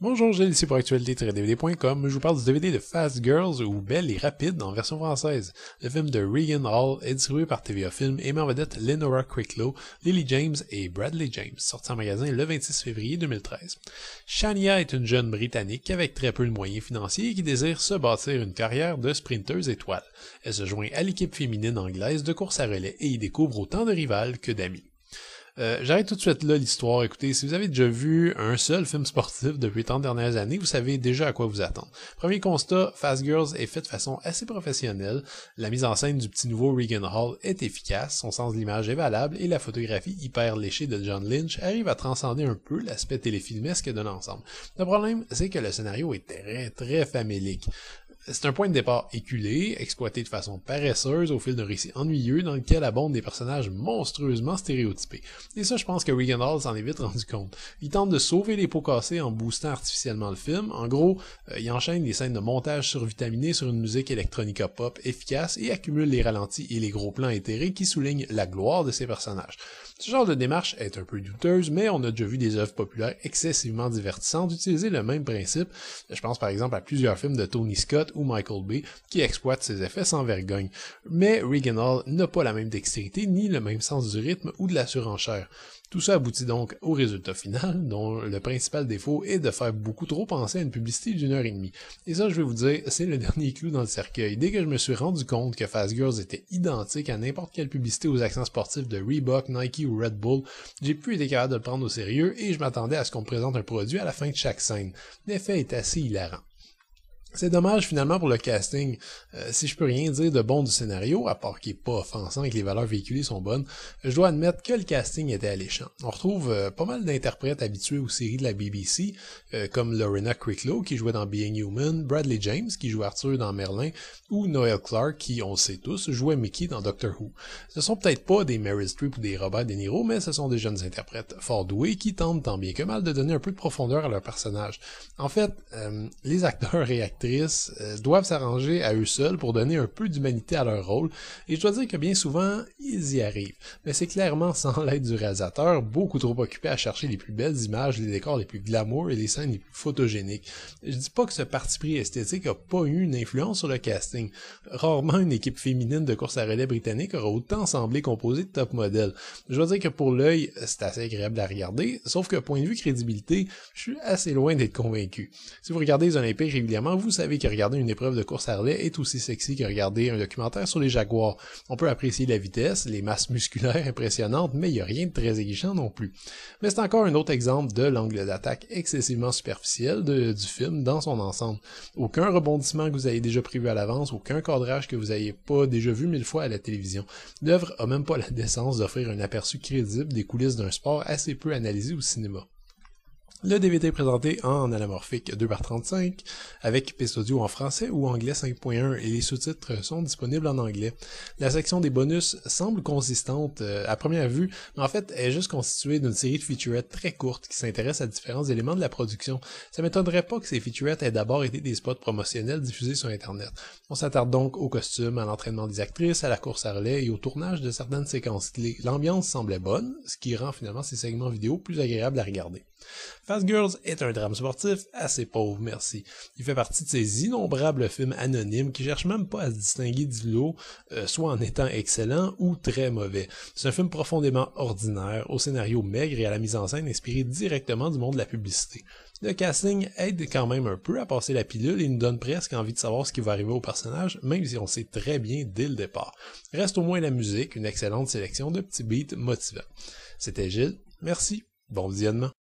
Bonjour, Gilles ici pour actualité-dvd.com. Je vous parle du DVD de Fast Girls ou Belle et Rapide en version française. Le film de Regan Hall est distribué par TVA Film et met en vedette Lenora Cricklow, Lily James et Bradley James, sorti en magasin le 26 février 2013. Shania est une jeune Britannique avec très peu de moyens financiers qui désire se bâtir une carrière de sprinteuse étoile. Elle se joint à l'équipe féminine anglaise de course à relais et y découvre autant de rivales que d'amis. Euh, J'arrête tout de suite là l'histoire. Écoutez, si vous avez déjà vu un seul film sportif depuis les 30 dernières années, vous savez déjà à quoi vous attendre. Premier constat, Fast Girls est fait de façon assez professionnelle. La mise en scène du petit nouveau Regan Hall est efficace, son sens de l'image est valable et la photographie hyper léchée de John Lynch arrive à transcender un peu l'aspect téléfilmesque de l'ensemble. Le problème, c'est que le scénario est très très famélique. C'est un point de départ éculé, exploité de façon paresseuse au fil d'un récit ennuyeux dans lequel abondent des personnages monstrueusement stéréotypés. Et ça, je pense que Regan Hall s'en est vite rendu compte. Il tente de sauver les pots cassés en boostant artificiellement le film. En gros, euh, il enchaîne des scènes de montage survitaminé sur une musique electronica pop efficace et accumule les ralentis et les gros plans éthérés qui soulignent la gloire de ses personnages. Ce genre de démarche est un peu douteuse, mais on a déjà vu des œuvres populaires excessivement divertissantes utiliser le même principe. Je pense par exemple à plusieurs films de Tony Scott ou Michael Bay qui exploitent ces effets sans vergogne. Mais Regan Hall n'a pas la même dextérité ni le même sens du rythme ou de la surenchère. Tout ça aboutit donc au résultat final, dont le principal défaut est de faire beaucoup trop penser à une publicité d'une heure et demie. Et ça, je vais vous dire, c'est le dernier clou dans le cercueil. Dès que je me suis rendu compte que Fast Girls était identique à n'importe quelle publicité aux accents sportifs de Reebok, Nike ou Red Bull, j'ai plus été capable de le prendre au sérieux et je m'attendais à ce qu'on me présente un produit à la fin de chaque scène. L'effet est assez hilarant. C'est dommage finalement pour le casting. Euh, si je peux rien dire de bon du scénario, à part qu'il est pas offensant et que les valeurs véhiculées sont bonnes, je dois admettre que le casting était alléchant. On retrouve euh, pas mal d'interprètes habitués aux séries de la BBC, euh, comme Lorena Cricklow qui jouait dans Being Human, Bradley James qui joue Arthur dans Merlin, ou Noel Clark qui, on le sait tous, jouait Mickey dans Doctor Who. Ce sont peut-être pas des Meryl Streep ou des Robert De Niro, mais ce sont des jeunes interprètes fort doués qui tentent tant bien que mal de donner un peu de profondeur à leur personnage. En fait, les acteurs et euh, doivent s'arranger à eux seuls pour donner un peu d'humanité à leur rôle, et je dois dire que bien souvent, ils y arrivent. Mais c'est clairement sans l'aide du réalisateur, beaucoup trop occupé à chercher les plus belles images, les décors les plus glamour et les scènes les plus photogéniques. Je dis pas que ce parti pris esthétique a pas eu une influence sur le casting. Rarement une équipe féminine de course à relais britannique aura autant semblé composée de top modèles. Je dois dire que pour l'œil, c'est assez agréable à regarder, sauf que point de vue crédibilité, je suis assez loin d'être convaincu. Si vous regardez les Olympiques régulièrement, vous savez que regarder une épreuve de course à relais est aussi sexy que regarder un documentaire sur les jaguars. On peut apprécier la vitesse, les masses musculaires impressionnantes, mais il n'y a rien de très aiguichant non plus. Mais c'est encore un autre exemple de l'angle d'attaque excessivement superficiel du film dans son ensemble. Aucun rebondissement que vous ayez déjà prévu à l'avance, aucun cadrage que vous n'ayez pas déjà vu mille fois à la télévision. L'œuvre a même pas la décence d'offrir un aperçu crédible des coulisses d'un sport assez peu analysé au cinéma. Le DVD est présenté en anamorphique 2 par 35 avec piste audio en français ou anglais 5.1 et les sous-titres sont disponibles en anglais. La section des bonus semble consistante euh, à première vue, mais en fait est juste constituée d'une série de featurettes très courtes qui s'intéressent à différents éléments de la production. Ça m'étonnerait pas que ces featurettes aient d'abord été des spots promotionnels diffusés sur Internet. On s'attarde donc aux costumes, à l'entraînement des actrices, à la course à relais et au tournage de certaines séquences clés. L'ambiance semblait bonne, ce qui rend finalement ces segments vidéo plus agréables à regarder. Fast Girls est un drame sportif assez pauvre, merci. Il fait partie de ces innombrables films anonymes qui cherchent même pas à se distinguer du lot, euh, soit en étant excellent ou très mauvais. C'est un film profondément ordinaire, au scénario maigre et à la mise en scène inspiré directement du monde de la publicité. Le casting aide quand même un peu à passer la pilule et nous donne presque envie de savoir ce qui va arriver au personnage, même si on sait très bien dès le départ. Reste au moins la musique, une excellente sélection de petits beats motivants. C'était Gilles, merci, bon visionnement.